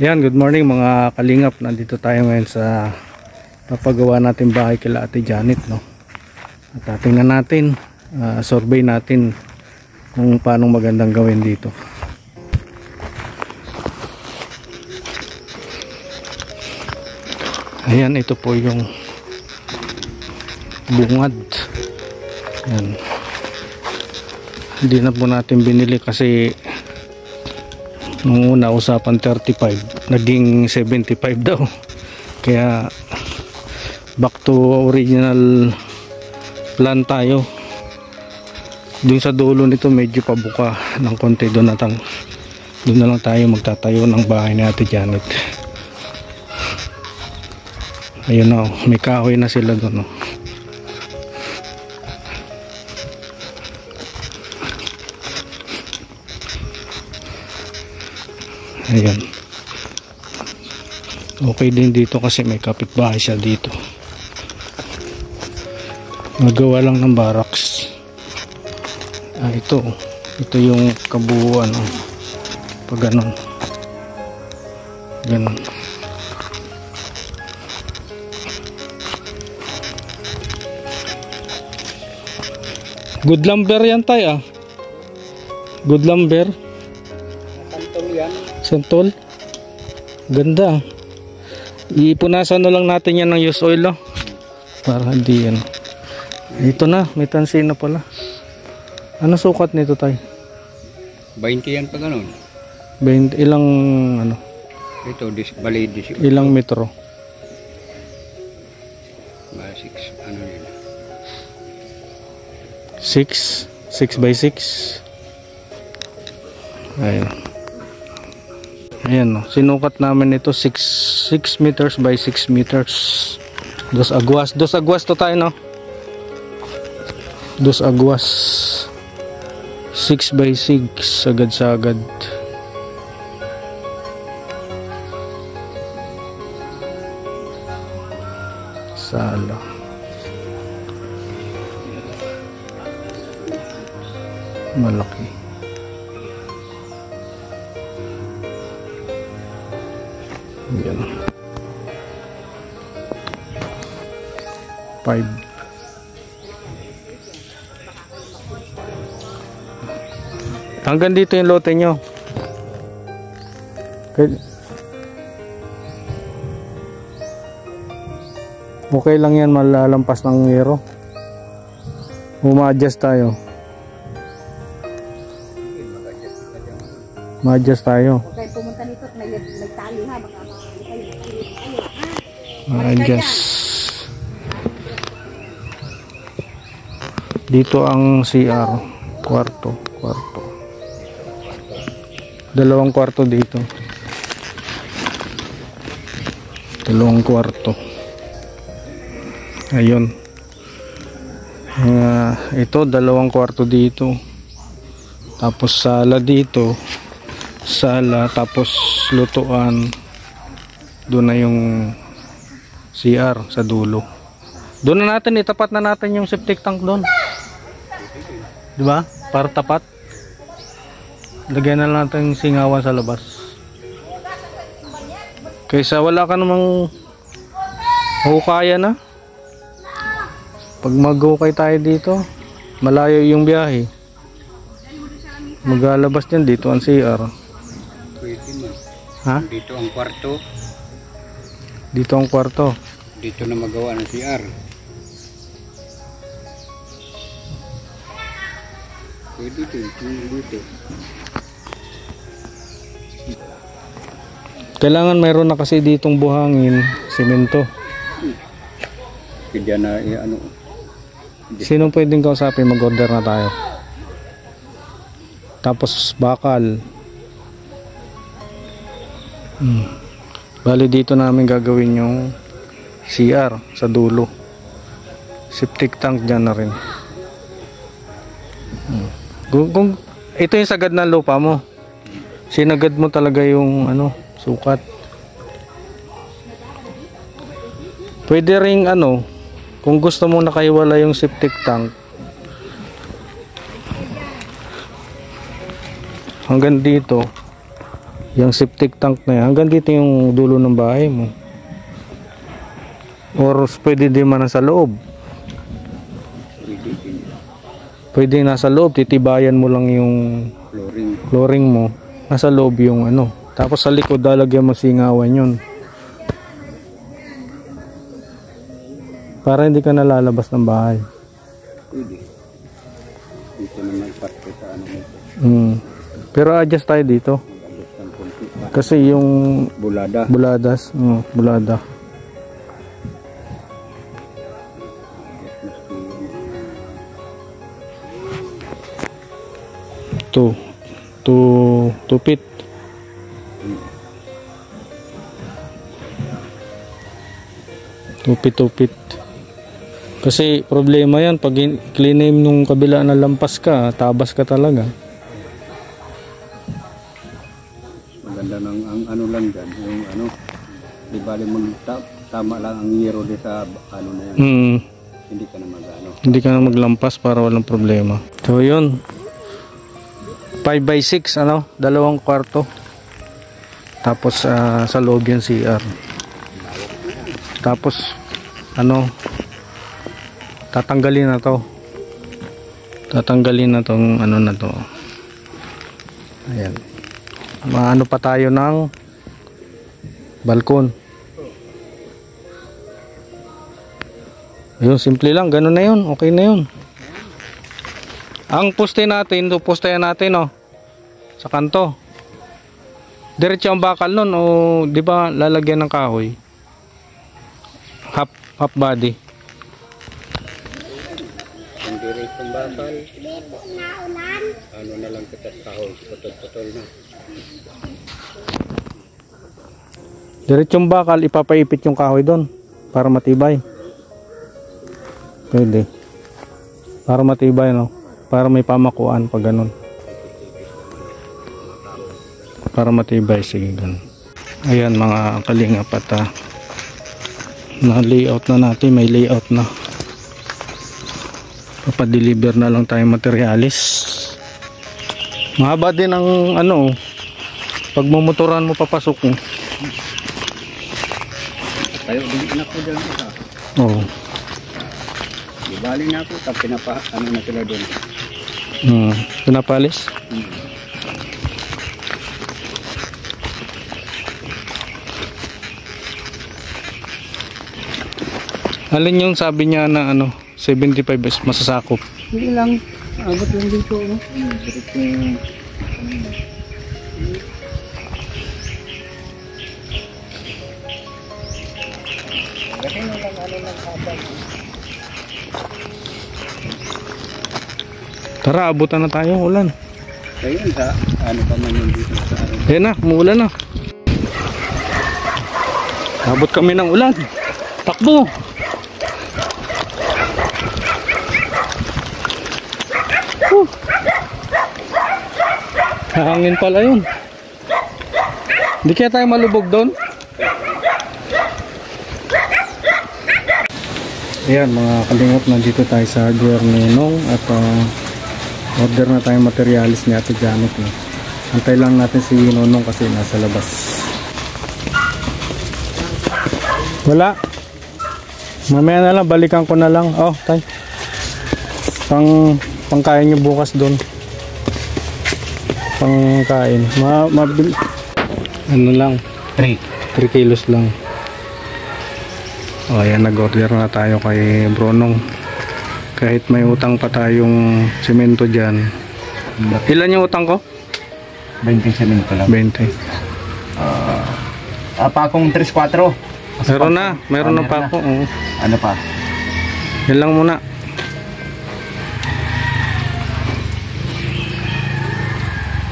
Ayan, good morning mga kalingap. Nandito tayo ngayon sa papagawa natin bahay kila Ate Janet, no. At uh, tingnan natin, uh, survey natin kung paano magandang gawin dito. Ayan, ito po yung bungad. Ayan. Hindi na po natin binili kasi nung una usapan 35 naging 75 daw. Kaya back to original plan tayo. Dun sa dulo nito medyo pabuka ng konti doon natang doon na lang tayo magtatayo ng bahay ni ate Janet. Ayun na oh, may kahoy na sila doon oh. Ayan. Okay din dito kasi may kapitbahay siya dito. Magawa lang ng barracks. Ah ito. Ito yung kabuuan oh. pag ganon ganon good lumber yan tayo ah. Good lumber. Santol. Ganda. Ipunasan na lang natin yan ng use oil, no? Para hindi yan. Ito na, may tansin na pala. Ano sukat nito tay? 20 yan pa ganun. 20, ilang ano? Ito, dis, bali, dis, Ilang metro? mga 6, ano yun. 6? 6 by 6? Ayun. Ayan, sinukat namin ito 6 6 meters by 6 meters. Dos aguas. Dos aguas to tayo, no? Dos aguas. 6 by 6. Sagad-sagad. Sala. Yan. 5 Hanggang dito yung lote nyo. Okay. Okay lang yan malalampas ng hero. Uma-adjust tayo. Ma-adjust tayo. Ma-adjust. Dito ang CR. Kwarto. Kwarto. Dalawang kwarto dito. Dalawang kwarto. Ayun. Ah, ito dalawang kwarto dito. Tapos sala dito. Sala tapos lutuan. Doon na yung CR sa dulo. Doon na natin itapat na natin yung septic tank doon. 'Di ba? Para tapat. Lagyan na lang natin yung singawan sa labas. Kaysa wala ka namang hukaya na. Pag mag-hukay tayo dito, malayo yung biyahe. Maglalabas din dito ang CR. Ha? Dito ang kwarto. Dito ang kwarto. Dito na magawa ng CR. Pwede. Pwede dito. Kailangan mayroon na kasi ditong buhangin, simento. Pwede na, eh, ano, Sino pwedeng kausapin mag-order na tayo? Tapos bakal. Hmm. Bali dito namin gagawin yung CR sa dulo. Septic tank dyan na rin. Hmm. Kung, kung ito yung sagad ng lupa mo. Sinagad mo talaga yung ano, sukat. Pwede ring ano, kung gusto mo nakaiwala yung septic tank, hanggang dito Yung septic tank na yan. Hanggang dito yung dulo ng bahay mo. Or pwede din man sa loob. Pwede nasa loob. Titibayan mo lang yung Flooring. flooring mo. Nasa loob yung ano. Tapos sa likod lalagyan mo singawan yun. Para hindi ka nalalabas ng bahay. Pwede. Dito naman parte sa ano nito. Mm. Pero adjust tayo dito. Kasi yung Bulada. buladas, oh, bulada. Two. Two, two feet. Feet. Kasi problema yan, pag in- cleanim nung kabila na lampas ka, tabas ka talaga. Ano lang dyan. Yung ano. Di bali mag ta- tama lang ang yero di sa ano na yan. Hmm. Hindi ka na mag ano. Hindi ka na maglampas para walang problema. So yun. 5 by 6 ano, dalawang kwarto. Tapos ah, sa loob yung CR. Tapos ano tatanggalin na to. Tatanggalin na tong ano na to. Ayan. Maano pa tayo ng balkon. Yun, simple lang. Ganun na yun. Okay na yun. Ang poste natin, postehan natin, oh. Sa kanto. Diretso ang bakal nun, o di ba lalagyan ng kahoy? Half, half body. Ang direct ng bakal. Ano na lang kita kahoy. Putol-putol na. Diretso ang bakal, ipapaipit yung kahoy doon. Para matibay. Pwede. Para matibay, no? Para may pamakuan pag ganun. Para matibay, sige ganun. Ayan mga kalinga pata. Na layout na natin, may layout na. Papadeliver na lang tayo materialis. Mahaba din ang ano, pag mamotoran mo papasok mo. Tayo din anak ko dyan isa. Oo. Di bali na ako. Tapos pinapa ano na sila doon. Hmm. Pinapalis? Alin yung sabi niya na ano, 75 is masasakop. Hindi lang. Abot lang dito. No? Direct yung Tara, abutan na tayo, ulan. Ayun sa ano pa man yung dito sa ano. Ayan na, umuulan na. Abot kami ng ulan. Takbo! Huh. Hangin pala yun. Hindi kaya tayo malubog doon? Ayan mga kalingap, nandito tayo sa hardware ni Nong at ah, order na tayong materialis ni Ate Janet. No? Antay lang natin si Nonong kasi nasa labas. Wala. Mamaya na lang, balikan ko na lang. Oh, tay. Pang pangkain niyo bukas doon. Pangkain. Ma mabil ano lang, 3. 3 kilos lang. O ayan, nag-order na tayo kay Bronong. Kahit may utang pa tayong semento dyan. Ilan yung utang ko? 20 cement ko lang. 20. Ah, pa akong 3-4. Meron na, meron na pa ako. oo. Ano pa? Yan lang muna.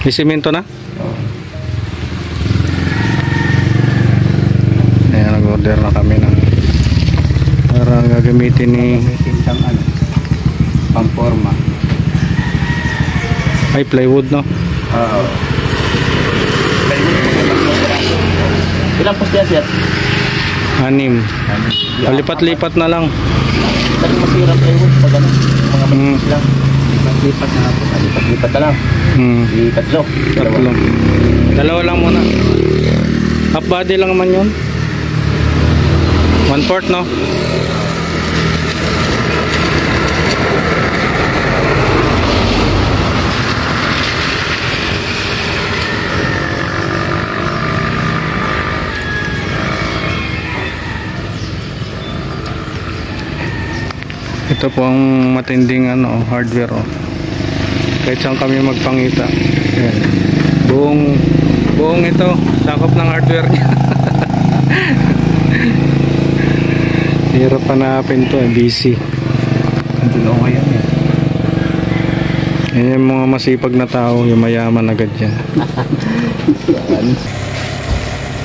May semento na? Ayan, nag-order na kami ng para gagamitin ni Gamitin siyang ano. Pamporma. ay plywood no Oo. Ilang post yan, sir? anim palipat-lipat na lang Lagi masira plywood pag ano, mga Mm. lang. Lipat na po. Lipat-lipat na lang. Hmm. Di tatlo. Tatlo. Dalawa lang muna. Half body lang naman yun. One fourth, no? Ito po ang matinding ano, hardware. Oh. Kahit saan kami magpangita. Ayan. Buong, buong ito, sakop ng hardware niya. Hirap hanapin to, eh, busy. Hindi na ako yan eh. Yan yung mga masipag na tao, yung mayaman agad yan.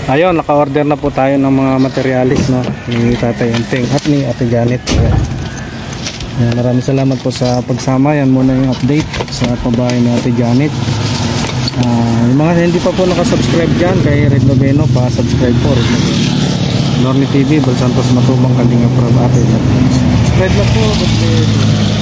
Ayun, naka-order na po tayo ng mga materialis no? ni Tatay Enteng at ni Ate Janet. Ayan. Ayan, maraming salamat po sa pagsama. Yan muna yung update sa pabahay ni Ate Janet. Ah, yung mga hindi pa po nakasubscribe dyan kay Red Noveno, pa-subscribe po Red Noveno. Norni TV, Bal Santos Matubang, Kalinga Prab, Ate Janet. Subscribe na po. Bless.